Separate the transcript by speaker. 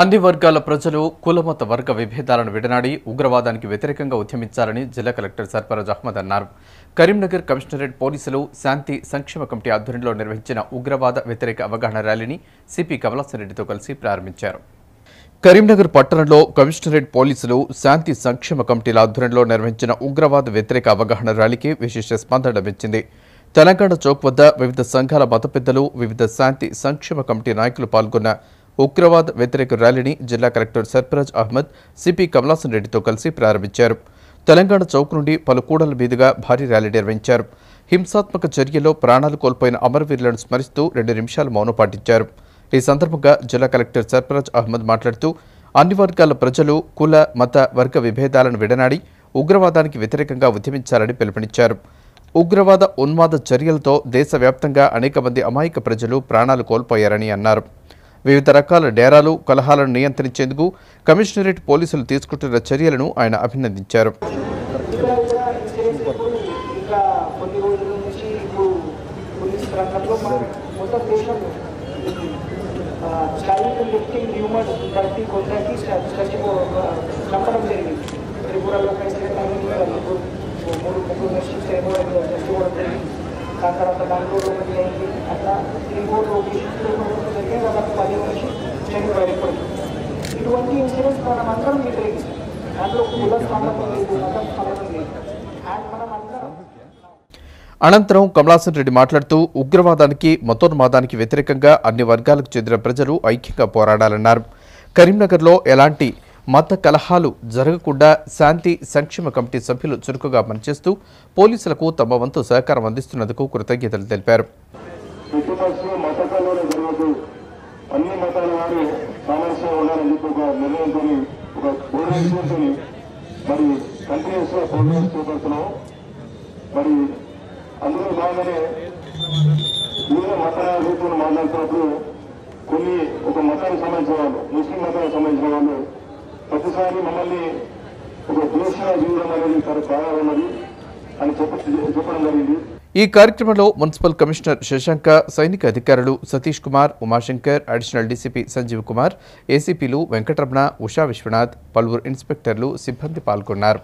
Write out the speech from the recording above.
Speaker 1: అన్ని వర్గాల ప్రజలు కులమత వర్గ విభేదాలను విడనాడి ఉగ్రవాదానికి వ్యతిరేకంగా ఉద్యమించాలని జిల్లా కలెక్టర్ సర్ఫరాజ్ అహ్మద్ అన్నారు. కరీంనగర్ కమిషనరేట్ పోలీసులు శాంతి సంక్షేమ కమిటీ ఆధ్వర్యంలో నిర్వహించిన ఉగ్రవాద వ్యతిరేక అవగాహన ర్యాలీని సిపి కమలాసన్ రెడ్డితో కలిసి ప్రారంభించారు. కరీంనగర్ పట్టణంలో కమిషనరేట్ పోలీసులు శాంతి సంక్షేమ కమిటీల ఆధ్వర్యంలో నిర్వహించిన ఉగ్రవాద వ్యతిరేక అవగాహన ర్యాలీకి విశేష స్పందన లభించింది. తెలంగాణ చౌక్ వద్ద వివిధ సంఘాల మత పెద్దలు వివిధ శాంతి సంక్షేమ కమిటీ నాయకులు పాల్గొన్న ఉగ్రవాద వ్యతిరేక ర్యాలీని జిల్లా కలెక్టర్ సర్ఫరాజ్ అహ్మద్ సిపి కమలాసన్ రెడ్డితో కలిసి ప్రారంభించారు. తెలంగాణ చౌక్ నుండి పలు కూడల మీదుగా భారీ ర్యాలీ నిర్వహించారు. హింసాత్మక చర్యలో ప్రాణాలు కోల్పోయిన అమరవీరులను స్మరిస్తూ రెండు నిమిషాలు మౌనం పాటించారు. ఈ సందర్భంగా జిల్లా కలెక్టర్ సర్ఫరాజ్ అహ్మద్ మాట్లాడుతూ అన్ని వర్గాల ప్రజలు కుల మత వర్గ విభేదాలను విడనాడి ఉగ్రవాదానికి వ్యతిరేకంగా ఉద్యమించాలని పిలుపునిచ్చారు. ఉగ్రవాద ఉన్మాద చర్యలతో దేశవ్యాప్తంగా అనేక మంది అమాయక ప్రజలు ప్రాణాలు కోల్పోయారని అన్నారు. వివిధ రకాల డేరాలు కలహాలను నియంత్రించేందుకు కమిషనరేట్ పోలీసులు తీసుకుంటున్న చర్యలను ఆయన అభినందించారు.
Speaker 2: కొన్ని రోజుల నుంచి ఇప్పుడు పోలీస్ రంగంలో మొత్తం దేశంలో చైల్డ్ లిఫ్టింగ్ హ్యూమన్ బట్టి కొందరికి స్టచ్ చంపడం జరిగింది. త్రిపురలో అయితే మూడు ముగ్గురు నెక్స్ట్ ఏమో చచ్చిపోవడం జరిగింది దాని తర్వాత బెంగళూరు ఒకటి అయింది. అట్లా త్రీ ఫోర్ లొకేషన్స్లో జరిగే వాళ్ళకి పది నుంచి చనిపోయిపోయింది ఇటువంటి ఇన్సూరెన్స్ మనం అందరం వ్యతిరేకిస్తాం దాంట్లో కుల స్థానం లేదు మతం స్థానం లేదు అండ్ మనం అందరం
Speaker 1: అనంతరం కమలాసన్ రెడ్డి మాట్లాడుతూ ఉగ్రవాదానికి మతోన్మాదానికి వ్యతిరేకంగా అన్ని వర్గాలకు చెందిన ప్రజలు ఐక్యంగా పోరాడాలన్నారు. కరీంనగర్లో ఎలాంటి మత కలహాలు జరగకుండా శాంతి సంక్షేమ కమిటీ సభ్యులు చురుకుగా పనిచేస్తూ పోలీసులకు తమ వంతు సహకారం అందిస్తున్నందుకు కృతజ్ఞతలు తెలిపారు.
Speaker 3: మరి అందులో భాగంగానే వివిధ మతాలతో మాట్లాడుతున్నప్పుడు కొన్ని ఒక మతానికి సంబంధించిన వాళ్ళు ముస్లిం మతానికి సంబంధించిన వాళ్ళు ప్రతిసారి మమ్మల్ని ఒక దోషంగా చూడడం అనేది చాలా ఉన్నది అని చెప్ప చెప్పడం జరిగింది.
Speaker 1: ఈ కార్యక్రమంలో మున్సిపల్ కమిషనర్ శశాంక సైనిక అధికారులు సతీష్ కుమార్ ఉమాశంకర్ అడిషనల్ డీసీపీ సంజీవ్ కుమార్ ఏసీపీలు వెంకటరమణ ఉషా విశ్వనాథ్ పలువురు ఇన్స్పెక్టర్లు సిబ్బంది పాల్గొన్నారు.